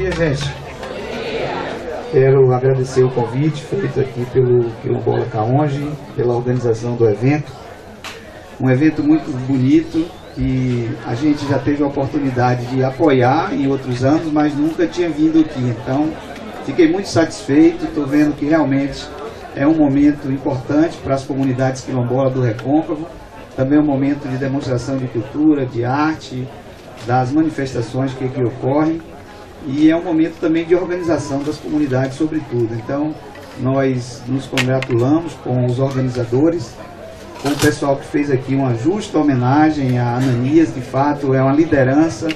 dia, gente. Quero agradecer o convite feito aqui pelo Quilombola Caonge, pela organização do evento. Um evento muito bonito que a gente já teve a oportunidade de apoiar em outros anos, mas nunca tinha vindo aqui. Então, fiquei muito satisfeito, estou vendo que realmente é um momento importante para as comunidades quilombolas do Recôncavo, também é um momento de demonstração de cultura, de arte, das manifestações que aqui ocorrem e é um momento também de organização das comunidades, sobretudo. Então, nós nos congratulamos com os organizadores, com o pessoal que fez aqui uma justa homenagem a Ananias, de fato é uma liderança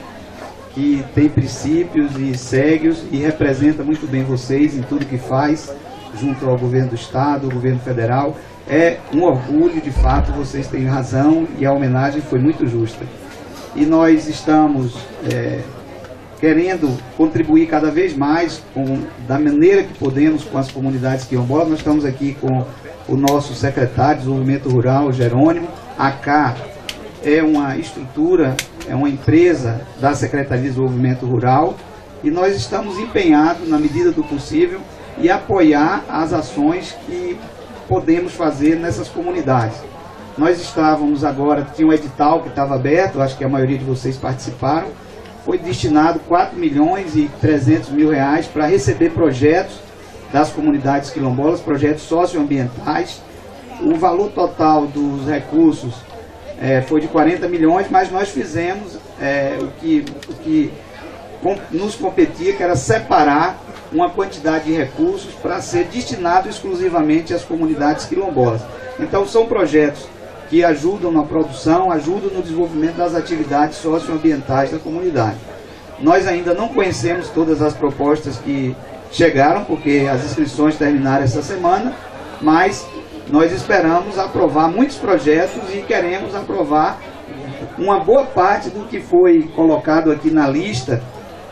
que tem princípios e segue e representa muito bem vocês em tudo que faz junto ao governo do estado, ao governo federal. É um orgulho, de fato, vocês têm razão e a homenagem foi muito justa. E nós estamos é, querendo contribuir cada vez mais com, da maneira que podemos com as comunidades quilombolas. Nós estamos aqui com o nosso secretário de Desenvolvimento Rural, Jerônimo. A CA é uma estrutura, é uma empresa da Secretaria de Desenvolvimento Rural e nós estamos empenhados, na medida do possível, e apoiar as ações que podemos fazer nessas comunidades. Nós estávamos agora, tinha um edital que estava aberto, acho que a maioria de vocês participaram, foi destinado 4 milhões e 300 mil reais para receber projetos das comunidades quilombolas, projetos socioambientais. O valor total dos recursos é, foi de 40 milhões, mas nós fizemos é, o, que, o que com, nos competia, que era separar uma quantidade de recursos para ser destinado exclusivamente às comunidades quilombolas. Então são projetos que ajudam na produção, ajudam no desenvolvimento das atividades socioambientais da comunidade. Nós ainda não conhecemos todas as propostas que chegaram, porque as inscrições terminaram essa semana, mas nós esperamos aprovar muitos projetos e queremos aprovar uma boa parte do que foi colocado aqui na lista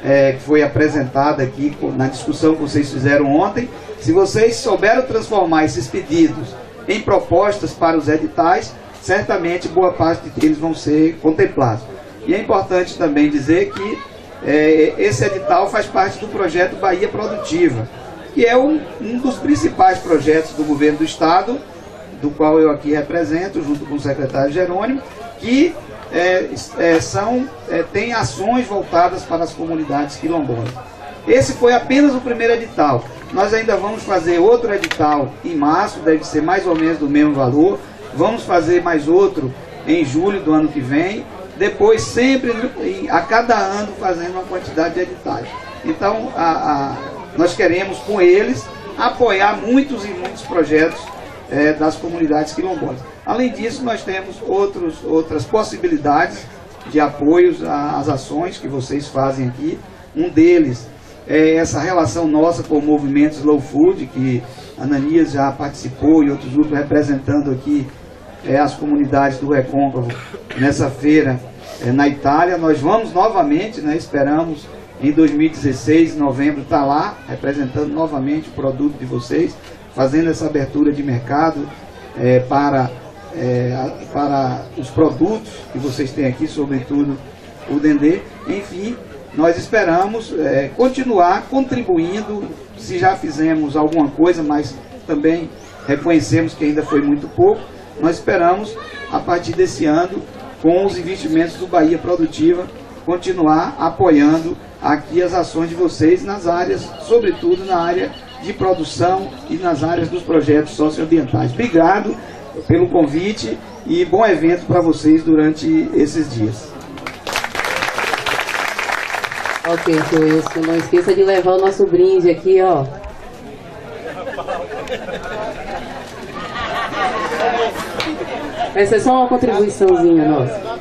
é, que foi apresentada aqui na discussão que vocês fizeram ontem. Se vocês souberam transformar esses pedidos em propostas para os editais, certamente boa parte deles vão ser contemplados. E é importante também dizer que é, esse edital faz parte do projeto Bahia Produtiva, que é um, um dos principais projetos do governo do Estado, do qual eu aqui represento, junto com o secretário Jerônimo, que é, é, são, é, tem ações voltadas para as comunidades quilombolas. Esse foi apenas o primeiro edital. Nós ainda vamos fazer outro edital em março, deve ser mais ou menos do mesmo valor. Vamos fazer mais outro em julho do ano que vem. Depois, sempre, a cada ano, fazendo uma quantidade de editais. Então, a, a, nós queremos, com eles, apoiar muitos e muitos projetos é, das comunidades quilombolas. Além disso, nós temos outros, outras possibilidades de apoios às ações que vocês fazem aqui. Um deles é essa relação nossa com o movimento Slow Food, que Ananias já participou e outros grupos representando aqui é, as comunidades do Recôncavo nessa feira é, na Itália. Nós vamos novamente, né, esperamos em 2016, novembro, estar tá lá representando novamente o produto de vocês fazendo essa abertura de mercado é, para, é, para os produtos que vocês têm aqui, sobretudo o Dendê. Enfim, nós esperamos é, continuar contribuindo, se já fizemos alguma coisa, mas também reconhecemos que ainda foi muito pouco. Nós esperamos, a partir desse ano, com os investimentos do Bahia Produtiva, continuar apoiando aqui as ações de vocês nas áreas, sobretudo na área de produção e nas áreas dos projetos socioambientais. Obrigado pelo convite e bom evento para vocês durante esses dias. Ok, seu Wilson, não esqueça de levar o nosso brinde aqui, ó. Essa é só uma contribuiçãozinha nossa.